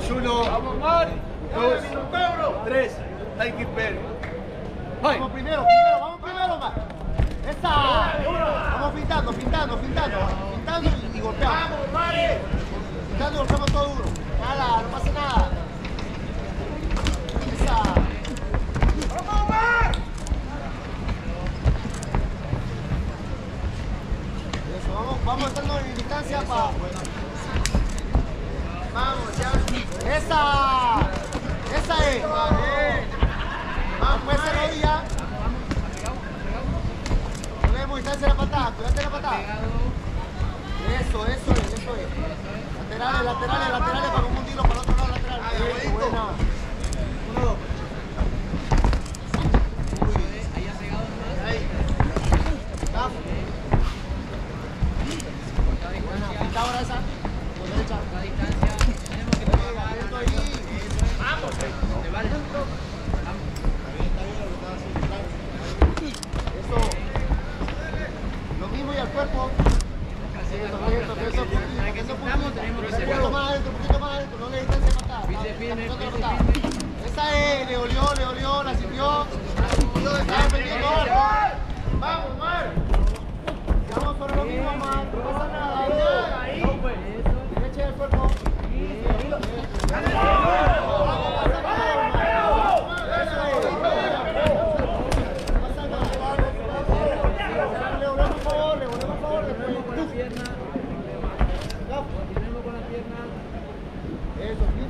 Pues uno, dos, tres, hay que ver. Vamos primero, primero, vamos primero, más. ¡Esa! Vamos pintando, pintando, pintando. Pintando y, y golpeamos. ¡Vamos, Mari! Pintando y golpeamos todo duro. Nada, no pasa nada. ¡Esa! ¡Vamos, vamos, vamos estando en distancia para... ¡Esa! ¡Esa es! Vamos, puede ser rodilla. Tenemos distancia de la patada, cuídate de la patada. Eso, eso es, eso es. Laterales, laterales, laterales para confundirlo para el otro lado lateral. Eso, buena. Uno, dos. Ahí ha pegado Ahí. Está. Buena, pinta ahora esa. Por derecha. La distancia. Tenemos que tomar ahí. Vamos. Te vale. Eso. Lo mismo y al cuerpo. Eso, eso, eso, eso, Estamos, tenemos que Un hacer. poquito más adentro, un poquito más adentro, no le distancia patada. Pise firme, La pise patada. Esa es, le olió, le olió, la sirvió. Yo estaba defendiendo algo. Vamos, Mar. Vamos sobre lo mismo, Mar. No pasa nada. Ahí, ahí. Derecha del cuerpo. Le volvemos a favor, le volvemos a favor. Continuemos con la pierna. Continuemos con la pierna. Eso, quita, quita más fuerte, quita más fuerte. Quita más fuerte, quita más fuerte. Esa, buena, y al cuerpo, al cuerpo, no te el cuerpo. Hay que inflarlo. Esa es. Nosotros igual le volamos a favor, nomás, no vemos que acaba la generación.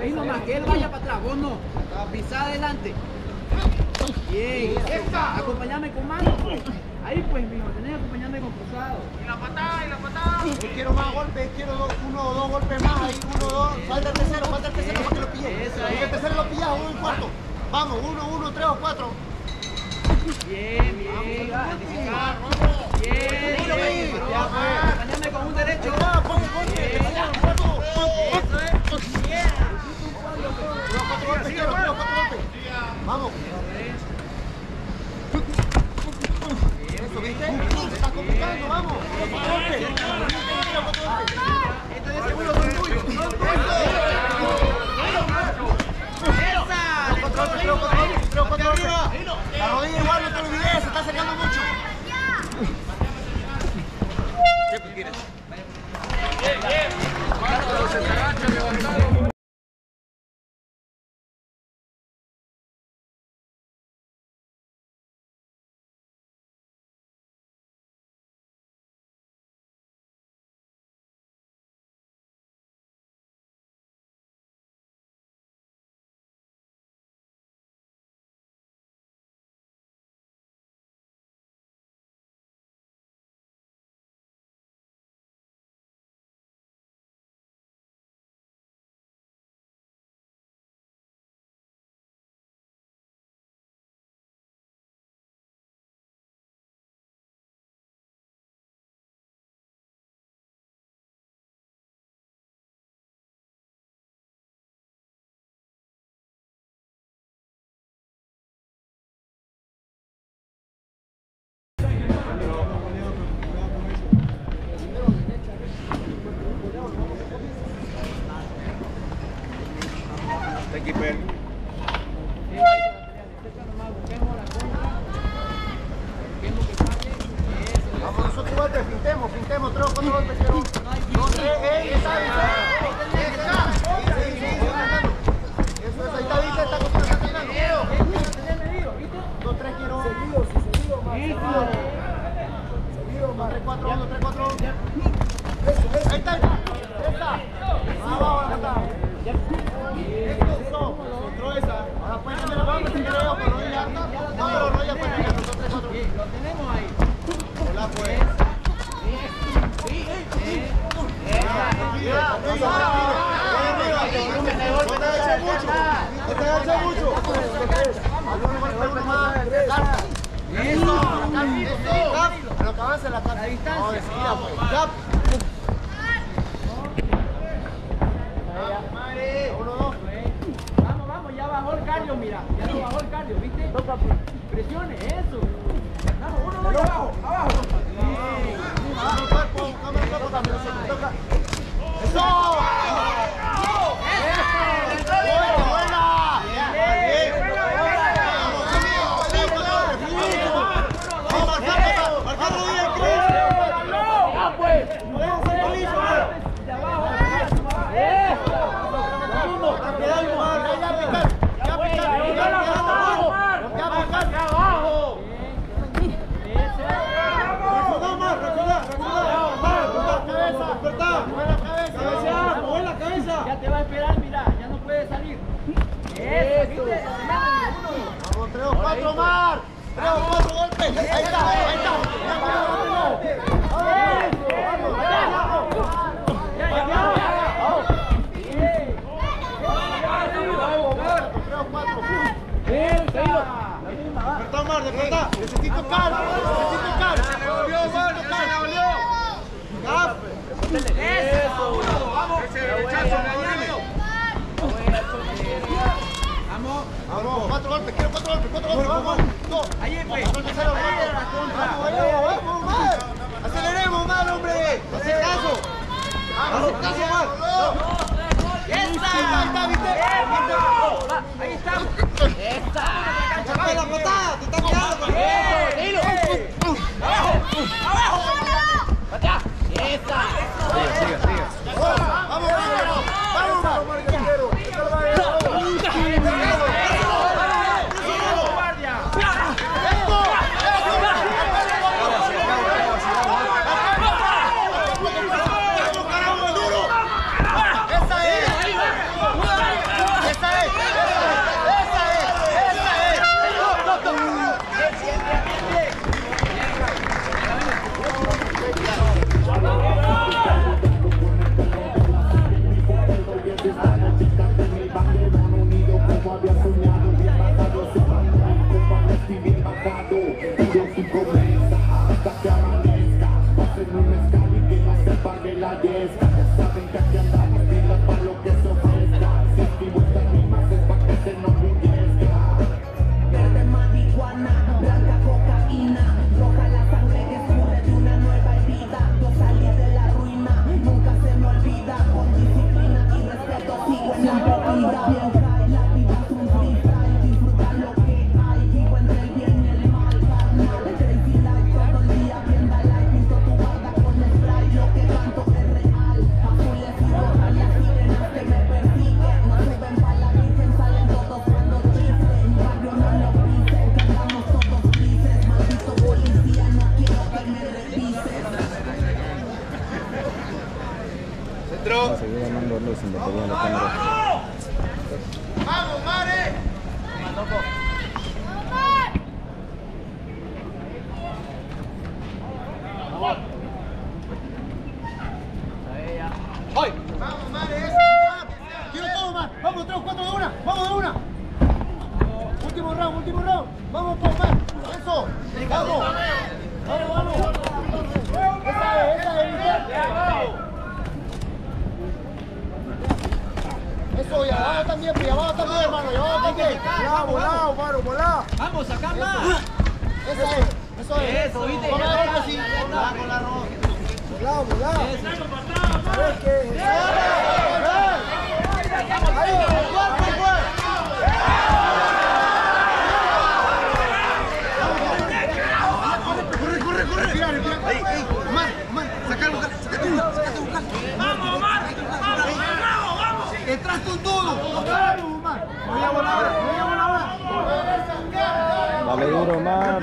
Ahí nomás, que él vaya para atrás, vos no. Pisá adelante. Bien. Acompáñame con mano. Ahí pues, mijo, tenés que acompañarme con cruzado. Yo quiero más golpes, quiero dos, uno o dos golpes más ahí, uno dos. Falta el tercero, falta el tercero para que lo pille. Porque el tercero lo pillas uno en cuarto. Vamos, uno, uno, tres o cuatro. Bien, bien. Anticipar. Bien, bien. Ya fue. Hey, hey, hey, Lo acabas en la parte. La distancia. Vamos, vamos, ya bajó el cardio, mira. Ya no bajó el cardio, ¿viste? Presione, eso. Vamos, uno, dos, abajo, abajo. Eso. Vamos, cuatro golpes, quiero cuatro golpes, cuatro golpes, vamos. 또 IFA. último round. Vamos, Pompa. Eso. Vamos. Vamos, vamos. Esa es, esa es. Eso, y abajo también, y abajo también, hermano, y abajo también. Volá, volá, volá. Vamos, saca más. Esa es, eso es. Eso, viste. Con la roca, sí. Volá, volá. Volá, volá. Eso. ¿Qué es? Dale duro, Mar.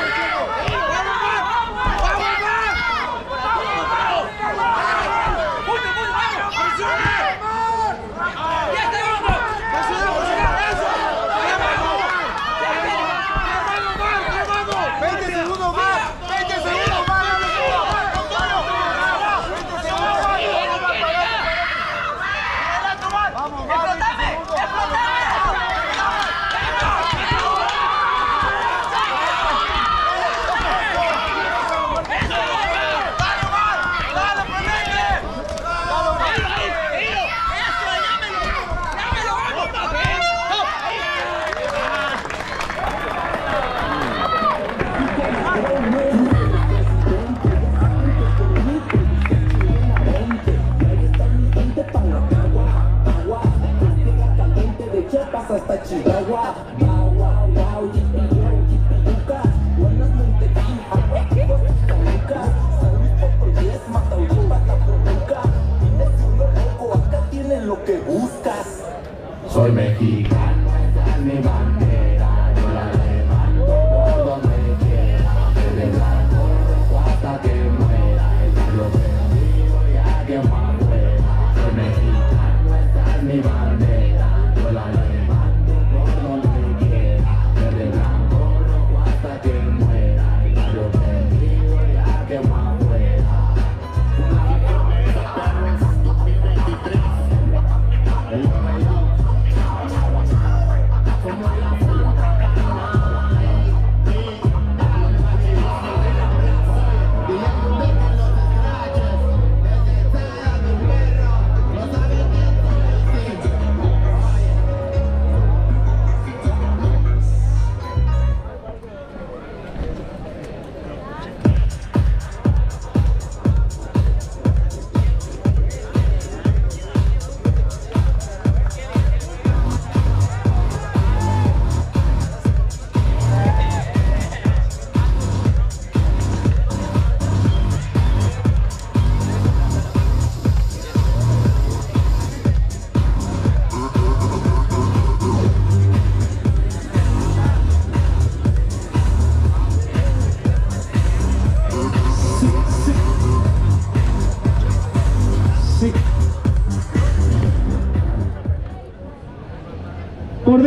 这个瓜。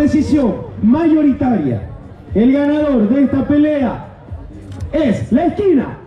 Decisión mayoritaria, el ganador de esta pelea es la esquina.